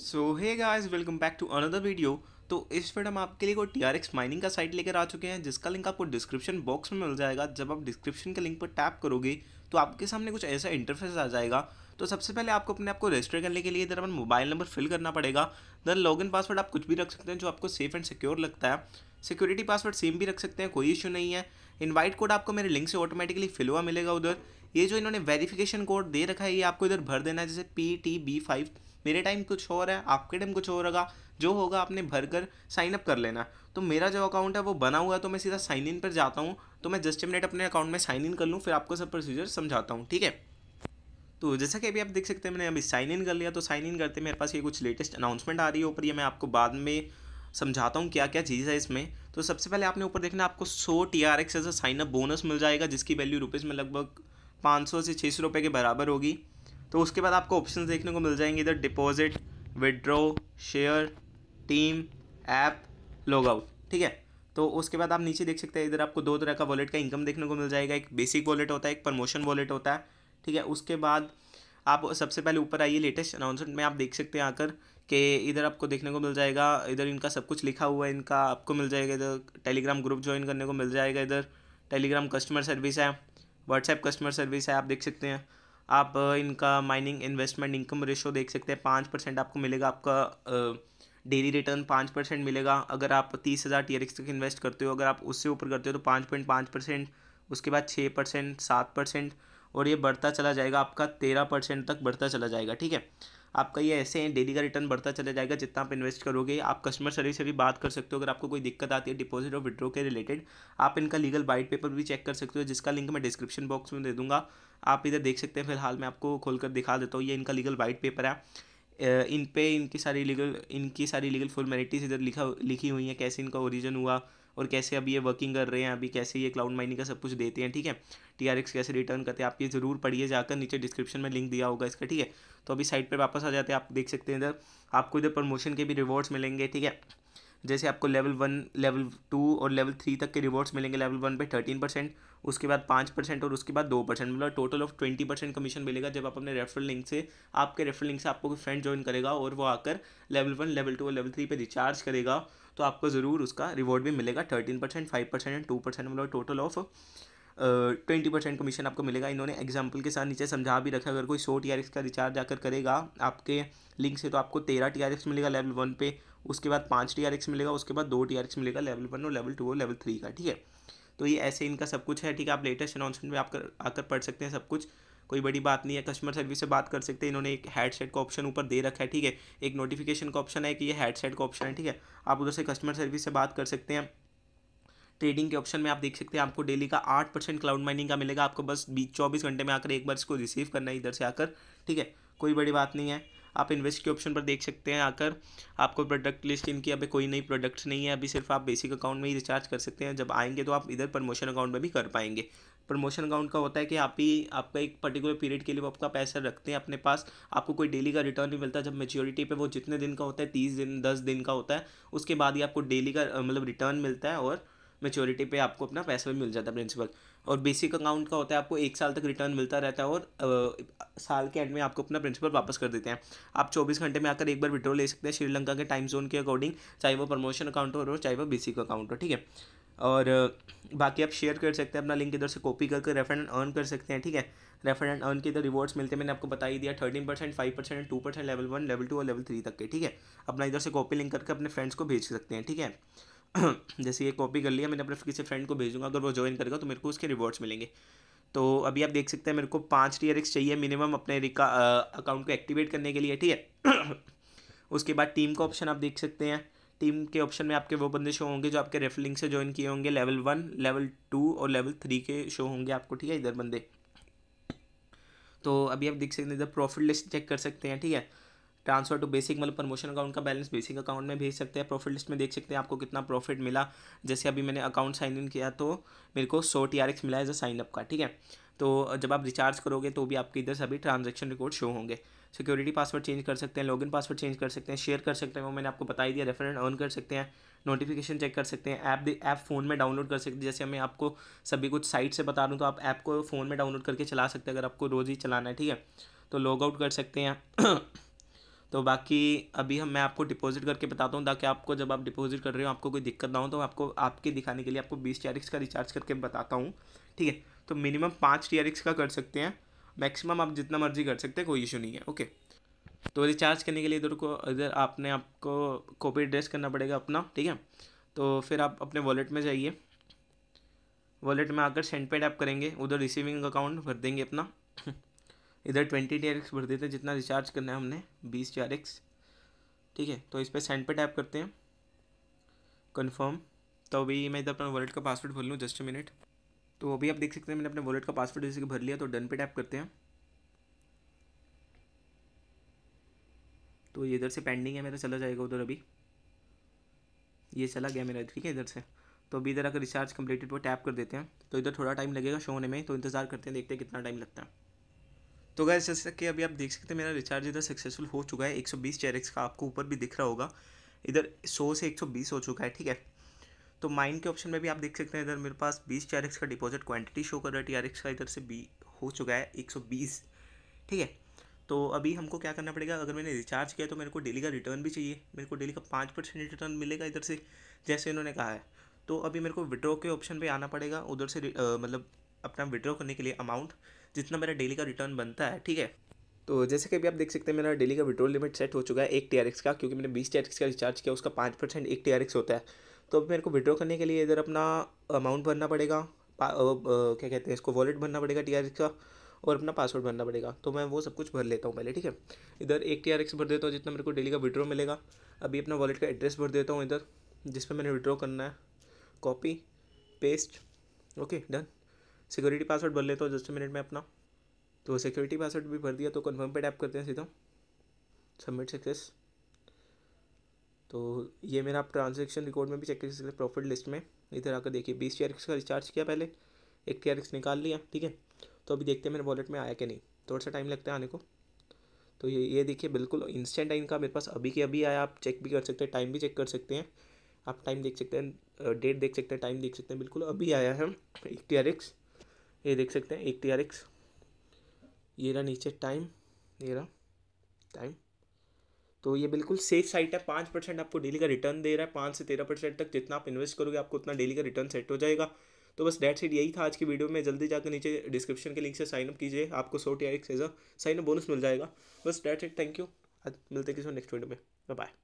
So hey guys welcome back to another video तो इस video हम आपके लिए कोई टी आर एक्स माइनिंग का साइट लेकर आ चुके हैं, जिसका लिंक आपको डिस्क्रिप्शन बॉक्स में मिल जाएगा। जब आप डिस्क्रिप्शन के लिंक पर टैप करोगे तो आपके सामने कुछ ऐसा इंटरफेस आ जाएगा। तो सबसे पहले आपको अपने आप को रजिस्टर करने के लिए इधर अपन मोबाइल नंबर फिल करना पड़ेगा। देन लॉगिन पासवर्ड आप कुछ भी रख सकते हैं, जो आपको सेफ़ एंड सिक्योर लगता है। सिक्योरिटी पासवर्ड सेम भी रख सकते हैं, कोई इशू नहीं है। इनवाइट कोड आपको मेरे लिंक से ऑटोमेटिकली फिल हुआ मिलेगा उधर। ये जो इन्होंने वेरिफिकेशन कोड दे रखा है, ये आपको इधर भर देना है, जैसे पी टी बी फाइव मेरे टाइम कुछ और है, आपके टाइम कुछ और होगा। जो होगा आपने भर कर साइन अप कर लेना। तो मेरा जो अकाउंट है, वो बना हुआ है तो मैं सीधा साइन इन पर जाता हूँ। तो मैं जस्ट मिनट अपने अकाउंट में साइन इन कर लूँ, फिर आपको सब प्रोसीजर समझाता हूँ, ठीक है? तो जैसा कि अभी आप देख सकते हैं, मैंने अभी साइन इन कर लिया। तो साइन इन करते मेरे पास ये कुछ लेटेस्ट अनाउंसमेंट आ रही है ऊपर। ये मैं आपको बाद में समझाता हूँ क्या क्या चीज़ है इसमें। तो सबसे पहले आपने ऊपर देखना, आपको सौ T R X as sign up bonus मिल जाएगा, जिसकी वैल्यू रुपीज़ में लगभग पाँच सौ से छः सौ रुपये के बराबर होगी। तो उसके बाद आपको ऑप्शन देखने को मिल जाएँगे। इधर deposit withdraw share team app log out ठीक है? तो उसके बाद आप नीचे देख सकते हैं, इधर आपको दो तरह का वॉलेट का इनकम देखने को मिल जाएगा। एक बेसिक वॉलेट होता है, एक प्रमोशन वॉलेट होता है, ठीक है? उसके बाद आप सबसे पहले ऊपर आइए लेटेस्ट अनाउंसमेंट में आप देख सकते हैं आकर कि इधर आपको देखने को मिल जाएगा। इधर इनका सब कुछ लिखा हुआ है, इनका आपको मिल जाएगा। इधर टेलीग्राम ग्रुप ज्वाइन करने को मिल जाएगा इधर। टेलीग्राम कस्टमर सर्विस है। व्हाट्सएप कस्टमर सर्विस है, आप देख सकते हैं। आप इनका माइनिंग इन्वेस्टमेंट इनकम रेशो देख सकते हैं, पाँच परसेंट आपको मिलेगा आपका डेली रिटर्न पाँच परसेंट मिलेगा। अगर आप तीस हज़ार टी तक इन्वेस्ट करते हो, अगर आप उससे ऊपर करते हो तो पाँच पॉइंट पाँच परसेंट, उसके बाद छः परसेंट, सात परसेंट और ये बढ़ता चला जाएगा, आपका तेरह परसेंट तक बढ़ता चला जाएगा, ठीक है? आपका ये ऐसे हैं डेली का रिटर्न बढ़ता चला जाएगा, जितना आप इन्वेस्ट करोगे, आप कस्टमर सर्विस से भी बात कर सकते हो, अगर आपको कोई दिक्कत आती है डिपॉजिट और विड्रो के रिलेटेड आप इनका लीगल वाइट पेपर भी चेक कर सकते हो, जिसका लिंक मैं डिस्क्रिप्शन बॉक्स में दे दूँगा। आप इधर देख सकते हैं, फ़िलहाल मैं आपको खोलकर दिखा देता हूँ, ये इनका लीगल वाइट पेपर है। इन पे इनकी सारी लीगल इनकी सारी लीगल फॉर्मेलिटीज़ इधर लिखा, लिखी हुई हैं, कैसे इनका ओरिजिन हुआ और कैसे अभी ये वर्किंग कर रहे हैं, अभी कैसे ये क्लाउड माइनिंग का सब कुछ देते हैं, ठीक है? टी आर एक्स कैसे रिटर्न करते हैं, आप ये ज़रूर पढ़िए जाकर, नीचे डिस्क्रिप्शन में लिंक दिया होगा इसका, ठीक है? तो अभी साइट पर वापस आ जाते हैं, आप देख सकते हैं इधर, आपको इधर प्रमोशन के भी रिवॉर्ड्स मिलेंगे, ठीक है? जैसे आपको लेवल वन लेवल टू और लेवल थ्री तक के रिवॉर्ड्स मिलेंगे लेवल वन पे थर्टीन परसेंट उसके बाद पाँच परसेंट और उसके बाद दो परसेंट मतलब total of twenty percent commission मिलेगा जब आप अपने रेफरल लिंक से, आपके रेफरल लिंक से आपको कोई फ्रेंड ज्वाइन करेगा और वो आकर लेवल वन लेवल टू और लेवल थ्री पे रिचार्ज करेगा तो आपको ज़रूर उसका रिवॉर्ड भी मिलेगा thirteen percent five percent and two percent मतलब total of twenty percent commission आपको मिलेगा। इन्होंने एग्ज़ाम्पल के साथ नीचे समझा भी रखा अगर कोई सौ टी का रिचार्ज आकर करेगा आपके लिंक से तो आपको तेरह टी मिलेगा लेवल वन पे। उसके बाद पाँच टी मिलेगा उसके बाद दो टीआरएक्स मिलेगा लेवल वन और लेवल टू और लेवल थ्री का ठीक है? तो ये ऐसे इनका सब कुछ है ठीक है? आप लेटेस्ट अनाउंसमेंट में आप कर, आकर पढ़ सकते हैं सब कुछ कोई बड़ी बात नहीं है। कस्टमर सर्विस से बात कर सकते हैं इन्होंने एक हेडसेट का ऑप्शन ऊपर दे रखा है ठीक है? एक नोटिफिकेशन का ऑप्शन है कि ये हेडसेट का ऑप्शन है ठीक है? आप उधर से कस्टमर सर्विस से बात कर सकते हैं। ट्रेडिंग के ऑप्शन में आप देख सकते हैं आपको डेली का आठ परसेंट क्लाउड माइनिंग का मिलेगा। आपको बस बीस चौबीस घंटे में आकर एक बार इसको रिसीव करना है इधर से आकर ठीक है? कोई बड़ी बात नहीं है। आप इन्वेस्ट के ऑप्शन पर देख सकते हैं आकर। आपको प्रोडक्ट लिस्ट इनकी अभी कोई नई प्रोडक्ट्स नहीं है, अभी सिर्फ़ आप बेसिक अकाउंट में ही रिचार्ज कर सकते हैं। जब आएँगे तो आप इधर प्रमोशन अकाउंट में भी कर पाएँगे। प्रमोशन अकाउंट का होता है कि आप ही, आपका एक पर्टिकुलर पीरियड के लिए वो आपका पैसा रखते हैं अपने पास। आपको कोई डेली का रिटर्न नहीं मिलता। जब मेच्योरिटी पे वो जितने दिन का होता है, तीस दिन, दस दिन का होता है, उसके बाद ही आपको डेली का मतलब रिटर्न मिलता है और मेच्योरिटी पे आपको अपना पैसा भी मिल जाता है प्रिंसिपल और बेसिक अकाउंट का होता है आपको एक साल तक रिटर्न मिलता रहता है और आ, साल के एंड में आपको अपना प्रिंसिपल वापस कर देते हैं। आप चौबीस घंटे में आकर एक बार विड्रॉ ले सकते हैं श्रीलंका के टाइम जोन के अकॉर्डिंग चाहे वो प्रमोशन अकाउंट हो चाहे वो बेसिक अकाउंट हो ठीक है? और बाकी आप शेयर कर सकते हैं अपना लिंक इधर से कॉपी करके रेफर एंड अर्न कर सकते हैं ठीक है? रेफर एंड अर्न के इधर रिवॉर्ड्स मिलते हैं मैंने आपको बता ही दिया thirteen percent five percent two percent level one level two और लेवल थ्री तक के ठीक है? अपना इधर से कॉपी लिंक करके अपने फ्रेंड्स को भेज सकते हैं ठीक है? जैसे ये कॉपी कर लिया, मैंने अपने किसी फ्रेंड को भेजूँगा, अगर वो ज्वाइन करेगा तो मेरे को उसके रिवॉर्ड्स मिलेंगे। तो अभी आप देख सकते हैं मेरे को पाँच टी चाहिए मिनिमम अपने अकाउंट को एक्टिवेट करने के लिए, ठीक है? उसके बाद टीम का ऑप्शन आप देख सकते हैं। टीम के ऑप्शन में आपके वो बंदे शो होंगे जो आपके रेफलिंग से ज्वाइन किए होंगे लेवल वन लेवल टू और लेवल थ्री के शो होंगे आपको, ठीक है? इधर बंदे। तो अभी आप देख सकते हैं, इधर प्रॉफिट लिस्ट चेक कर सकते हैं, ठीक है? ट्रांसफ़र टू बेसिक मतलब प्रमोशन अकाउंट का बैलेंस बेसिक अकाउंट में भेज सकते हैं प्रॉफिट लिस्ट में देख सकते हैं, आपको कितना प्रॉफिट मिला। जैसे अभी मैंने अकाउंट साइन इन किया तो मेरे को सौ टी मिला एज अ साइन अप का, ठीक है? तो जब आप रिचार्ज करोगे तो भी आपके इधर सभी ट्रांजेक्शन रिकॉर्ड शो होंगे। सिक्योरिटी पासवर्ड चेंज कर सकते हैं लॉगिन पासवर्ड चेंज कर सकते हैं शेयर कर सकते हैं, वो मैंने आपको बता ही दिया रेफरेंट अर्न कर सकते हैं नोटिफिकेशन चेक कर सकते हैं ऐप ऐप फ़ोन में डाउनलोड कर सकते हैं। जैसे मैं आपको सभी कुछ साइट से बता दूँ तो आप ऐप को फ़ोन में डाउनलोड करके चला सकते हैं, अगर आपको रोज़ ही चलाना है, ठीक है? तो लॉग आउट कर सकते हैं। तो बाकी अभी हम, मैं आपको डिपॉजिट करके बताता हूँ, ताकि आपको जब आप डिपॉजिट कर रहे हो, आपको कोई दिक्कत ना हो तो आपको, आपके दिखाने के लिए आपको बीस टी का रिचार्ज करके बताता हूँ, ठीक है? तो मिनिमम पाँच टी का कर सकते हैं मैक्सिमम आप जितना मर्ज़ी कर सकते हैं, कोई इशू नहीं है ओके तो रिचार्ज करने के लिए इधर को, इधर आपने आपको कॉपी एड्रेस करना पड़ेगा अपना, ठीक है? तो फिर आप अपने वॉलेट में जाइए। वॉलेट में आकर सेंड पे टैप करेंगे, उधर रिसीविंग अकाउंट भर देंगे अपना। इधर ट्वेंटी टी भर देते हैं, जितना रिचार्ज करना है हमने, बीस टी ठीक है तो इस पर सेंड पे टैप करते हैं। कन्फर्म तो अभी मैं इधर अपना वॉलेट का पासवर्ड भर लूँ जस्ट मिनट तो अभी आप देख सकते हैं, मैंने अपने वॉलेट का पासवर्ड जैसे कि भर लिया तो डन पे टैप करते हैं। तो इधर से पेंडिंग है, मेरा चला जाएगा उधर अभी। ये चला गया मेरा, ठीक है, इधर से। तो अभी इधर अगर रिचार्ज कम्प्लीटेड पर टैप कर देते हैं। तो इधर थोड़ा टाइम लगेगा शो होने में तो इंतज़ार करते हैं, देखते हैं कितना टाइम लगता है। तो गैस जैसे कि अभी आप देख सकते हैं, मेरा रिचार्ज इधर सक्सेसफुल हो चुका है। एक सौ बीस का आपको ऊपर भी दिख रहा होगा। इधर सौ से एक सौ बीस हो चुका है, ठीक है? तो माइंड के ऑप्शन में भी आप देख सकते हैं, इधर मेरे पास बीस चेयरक्स का डिपॉजिट क्वांटिटी शो कर रहा है। टी आर एक्स का इधर से बी हो चुका है एक सौ बीस, ठीक है? तो अभी हमको क्या करना पड़ेगा? अगर मैंने रिचार्ज किया तो मेरे को डेली का रिटर्न भी चाहिए। मेरे को डेली का पाँच परसेंट रिटर्न मिलेगा इधर से, जैसे इन्होंने कहा है। तो अभी मेरे को विड्रॉ के ऑप्शन पे आना पड़ेगा। उधर से मतलब अपना विड्रॉ करने के लिए अमाउंट जितना मेरा डेली का रिटर्न बनता है, ठीक है? तो जैसे कि अभी आप देख सकते हैं, मेरा डेली का विड्रॉल लिमिट सेट हो चुका है एक टीआरएक्स का, क्योंकि मैंने बीस टीआरएक्स का रिचार्ज किया, उसका पाँच परसेंट एक टीआरएक्स होता है। तो अभी मेरे को विड्रॉ करने के लिए इधर अपना अमाउंट भरना पड़ेगा क्या कहते हैं, इसको वॉलेट भरना पड़ेगा TRX का, और अपना पासवर्ड भरना पड़ेगा। तो मैं वो सब कुछ भर लेता हूँ पहले, ठीक है? इधर एक टी भर देता हूँ, जितना मेरे को डेली का विड्रॉ मिलेगा। अभी अपना वॉलेट का एड्रेस भर देता हूँ इधर, जिस पर मैंने विड्रॉ करना है। Copy paste okay done security password भर लेता हूँ, जस्ट मिनट में अपना। तो सिक्योरिटी पासवर्ड भी भर दिया तो कन्फर्म पे टैप करते हैं सीधा। सबमिट सक्सेस तो ये मेरा आप ट्रांजेक्शन रिकॉर्ड में भी चेक कर सकते हैं प्रॉफिट लिस्ट में। इधर आकर देखिए, बीस टी का रिचार्ज किया पहले, एक टी निकाल लिया, ठीक है? तो अभी देखते हैं मेरे वॉलेट में आया कि नहीं। थोड़ा सा टाइम लगता है आने को। तो ये ये देखिए, बिल्कुल इंस्टेंट इनका, मेरे पास अभी के अभी आया, आप चेक भी कर सकते हैं टाइम भी चेक कर सकते हैं। आप टाइम देख सकते हैं डेट देख सकते हैं टाइम देख सकते हैं, बिल्कुल अभी आया है, एक टी ये देख सकते हैं, एक टी आर एक्स ये रहा नीचे टाइम ये रहा टाइम तो ये बिल्कुल सेफ़ साइट है, पाँच परसेंट आपको डेली का रिटर्न दे रहा है, पाँच से तेरह परसेंट तक जितना आप इन्वेस्ट करोगे, आपको उतना डेली का रिटर्न सेट हो जाएगा। तो बस डेट सीट यही था आज की वीडियो में। जल्दी जाकर नीचे डिस्क्रिप्शन के लिंक से साइन अप कीजिए। आपको सौ T R X sign up bonus मिल जाएगा। बस डेट सीट थैंक यू मिलते किसी नेक्स्ट वीडियो में। बाय